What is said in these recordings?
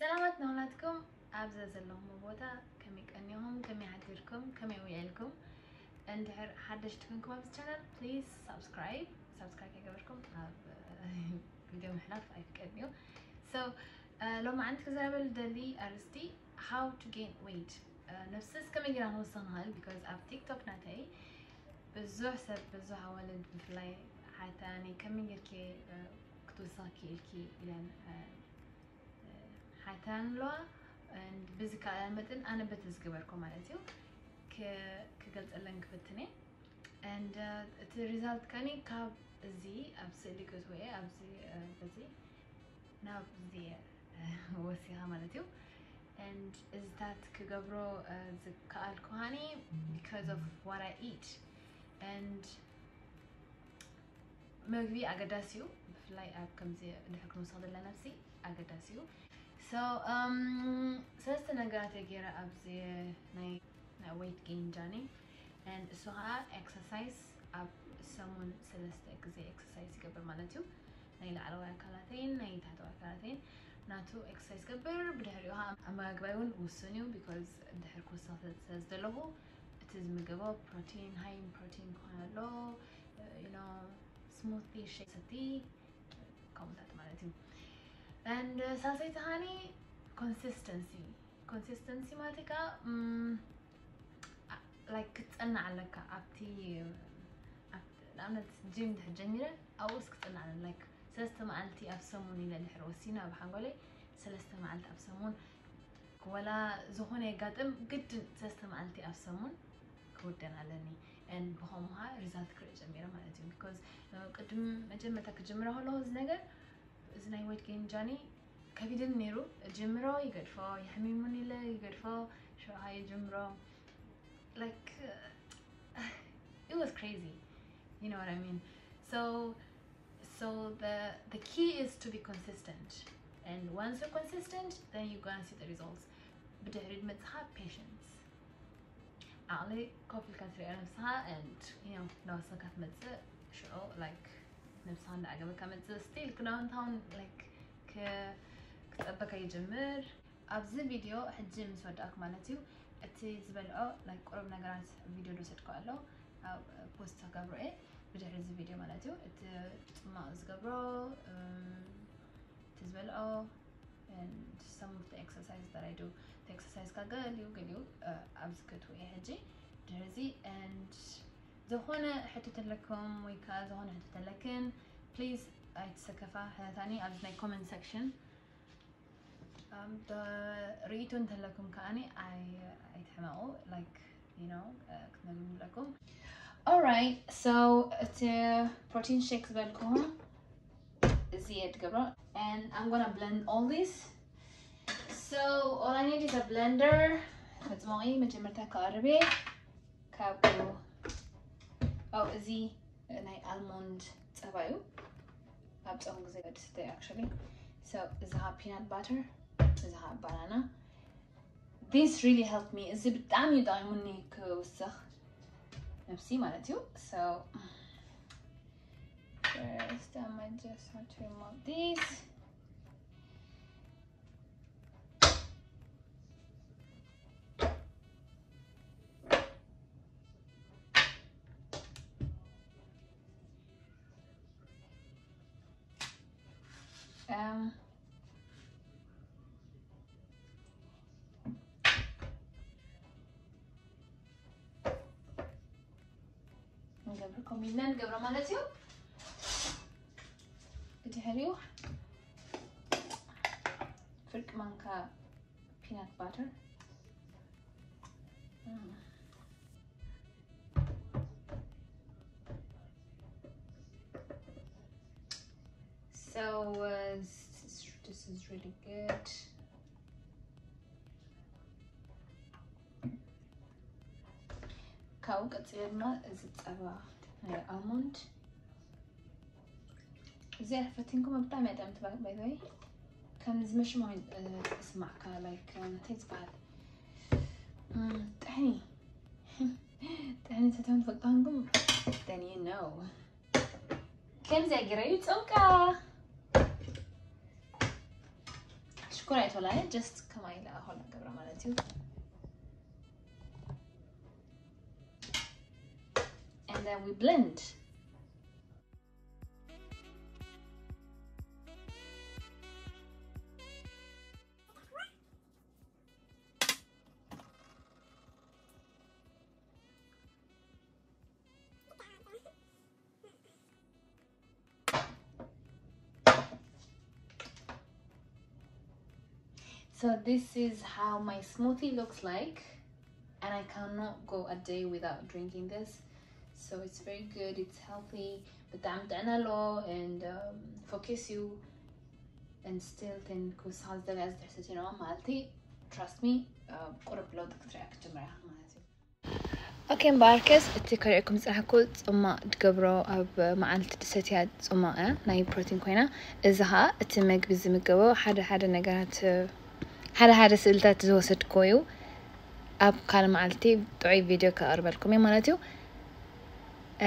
سلامات نولادكم. أبزز اللهم بوتا. كمي كأنيهم كمي عديركم كمي ويعلكم اندحر حدش تكونكم أبز channel. Please subscribe. Subscribe كجبركم آه، فيديو محلف أي فكرنيو so uh, لو ما عندك زابل دلي أرستي how to gain weight. آه، نفسس كمي جران وصنهال because أب تيك توك ناتي. بزوح سب بزوح ولد بفلاي حتى أني كمي جركي كتوصاكي إلكي إلى ኣለዋ ብዚ ካልኣን መጠን ኣነ በቲ ዝገበርኮ ማለት እዩ። ክገልፀለን and እቲ ሪዛልት ከኒ ካብ እዚ ኣብ ስእሊ ክትወየ ኣብዚ በዚ ናብ እዚ ወሲኻ ማለት እዩ። and እዚታት ክገብሮ ዝከኣል ከሃኒ because of what I eat and ምግቢ ኣገዳሲ እዩ። ብፍላይ ኣብ ከምዚ ድሕር ክንወስኽ ዘለና ነፍሲ ኣገዳሲ እዩ so um ሰለስተ ነገራት እየ ገይረ ኣብዚ ናይ ናይ ዌይት ጌን ጃኒ and እሱ ከዓ ኤክሰርሳይዝ ኣብ ሰሙን ሰለስተ ግዜ ኤክሰርሳይዝ ይገብር ማለት እዩ ናይ ላዕለዋይ ኣካላተይን ናይ ታሕተዋይ ኣካላተይን ናቱ ኤክሰርሳይዝ ገብር ብድሕሪኡ ከዓ ኣመጋግባይ እውን ውስን እዩ ቢካዝ ድሕር ክውስኽ ስለዝደለኹ እቲ ዝምገቦ ፕሮቲን ሃይ ፕሮቲን ክኾን ኣሎ ዩኖ ስሙቲ ሸሰቲ ከምኡታት ማለት እዩ and ሳልሰይቲ ከዓኒ ኮንሲስተንሲ ኮንሲስተንሲ ማለት ከዓ ላይክ ክትፀናዕ ኣለካ ኣብቲ ንኣብነት ጂም ድሕር ጀሚረ ክትፀናዕ ኣለ ላይክ ሰለስተ መዓልቲ ኣብ ሰሙን ኢለ ድሕር ወሲና ብሓንጎለይ ሰለስተ መዓልቲ ኣብ ሰሙን ወላ ዝኾነ የጋጥም ግድን ሰለስተ መዓልቲ ኣብ ሰሙን ክውደን ኣለኒ ብከምኡ ከዓ ሪዛልት ክርኢ ጀሚረ ማለት እዩ ቢካዝ ቅድም መጀመርታ ክጅምሮ ከለኹ እዚ ነገር እዚ ናይ ዌት ጌን ጃኒ ከቢድን ነይሩ ጅምሮ ይገድፎ ይሕሚሙን ኢለ ይገድፎ ሸውሃ ይጅምሮ like uh, it was crazy you know what i mean so so the the key is to be consistent and once you're consistent then you're gonna see the results بتحريد متها patience عقلي كوفي كاتري نفسها and you know نوصل كات متزة شو like ንብሳ እንዳገበ ከመፅእ ስቲል ክዳውንታውን ክፀበከ ይጅምር ኣብዚ ቪድዮ ሕጂ ምስ ወዳእክ ማለት እዩ። እቲ ዝበልዖ ናይ ቁርብ ነገራት ቪድዮ ዝወሰድኩ ኣሎ ኣብ ፖስት ከገብሮ እየ ብድሕሪ እዚ ቪድዮ ማለት እዩ። እቲ ፅማቅ ዝገብሮ እቲ ዝበልዖ some of the exercise that I ኣብዚ ክትው እየ ሕጂ ድሕሪ and زهونة حطيت لكم ويكا زهونة حطيت لكن بليز اتسكفا هذا ثاني ابز ماي كومنت سكشن um, the ريتون لكم كأني I أتحمقوا like you know كنا نقول لكم alright so it's a protein shake بالكم زيت قبل and I'm gonna blend all this so all I need is a blender فدماغي مجمرتها كقربي كابو ኣብ እዚ ናይ ኣልሞንድ ፀባ እዩ ኣብ ፀሙ ግዜ ገድስተ actually so እዚ ከዓ peanut butter እዚ ከዓ ባናና this really helped me እዚ ብጣዕሚ እዩ ጠቂሙኒ ክውስኽ ነፍሲ ማለት እዩ so first I might just have to remove So እንገብር ኮሚልና ንገብሮ ማለት እዩ ብድሕሪኡ ፍርቂ ማንካ ፒናት ባተር So uh, this, this is really good. ካብኡ ቀፂለ ድማ እዚ ፀባ ናይ ኣልሞንድ እዚ ፈቲንኩም ብጣዕሚ እየ ጠምቲ ባይዘይ ከም ዝመሽማ እስማዕካ ላይክ እንታይ ዝበሃል ጥሕኒ ጥሕኒ ሰተም ትፈልጣንኩም then you know ከምዚ ገይረ እዩ ፀምቃ ሽኮ ሽኮር ኣይትበላኒ ጀስት ከማይ ኢላ ሆላ ገብራ ማለት እዩ and then we blend So this is how my smoothie looks like and I cannot go a day without drinking this. So it's very good, it's healthy, but I'm low and um, focus you and still then cause has the guys that you know malti trust me قرب لو دكتور جمرة ኦኬ ምባርከስ እቲ ከሪአኩም ዝፀሓኩ ፅማቅ ትገብሮ ኣብ መዓልቲ ድሰትያ ፅማቅ እያ ናይ ፕሮቲን ኮይና እዚ ከዓ እቲ መግቢ ዝምገቦ ሓደ ሓደ ነገራት ሓደ ሓደ ስእልታት ዝወሰድኮ እዩ ኣብ ካልእ መዓልቲ ጥዑይ ቪድዮ ከቅርበልኩም እየ ማለት እዩ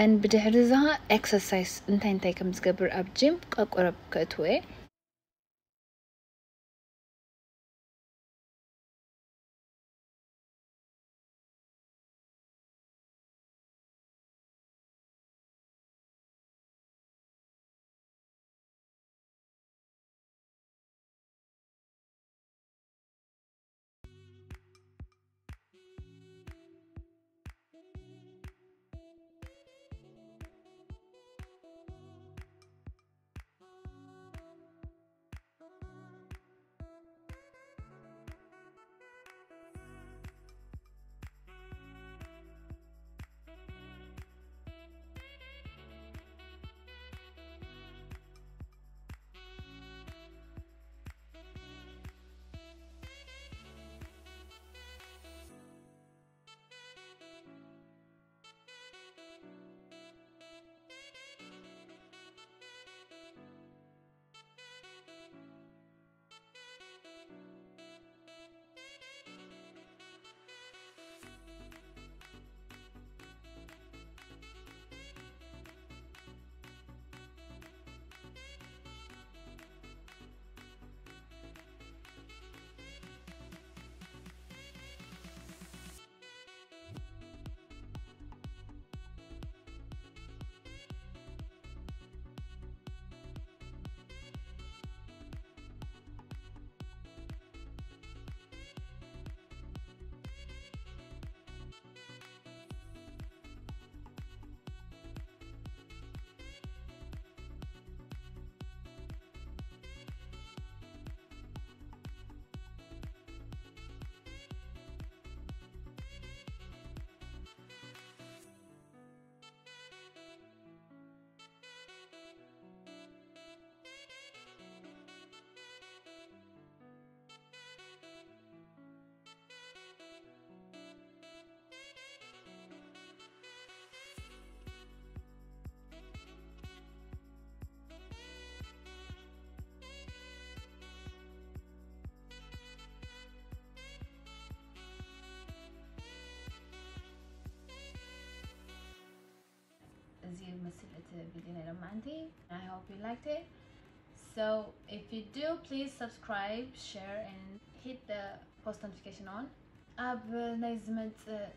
ን ብድሕሪ እዚ ከዓ ኤክሰርሳይዝ እንታይ እንታይ ከም ዝገብር ኣብ ጂም ቀቁረብ ከእትዎ እየ 20. I hope you liked it. So if you do, please subscribe, share and hit the post notification on. ኣብ ናይ ዝመፅእ